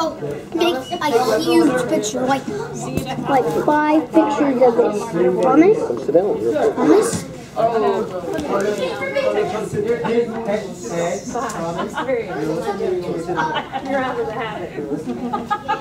Oh, make a huge picture, like like five pictures of this. Promise? Sit down. You're- Promise? You're out of the habit.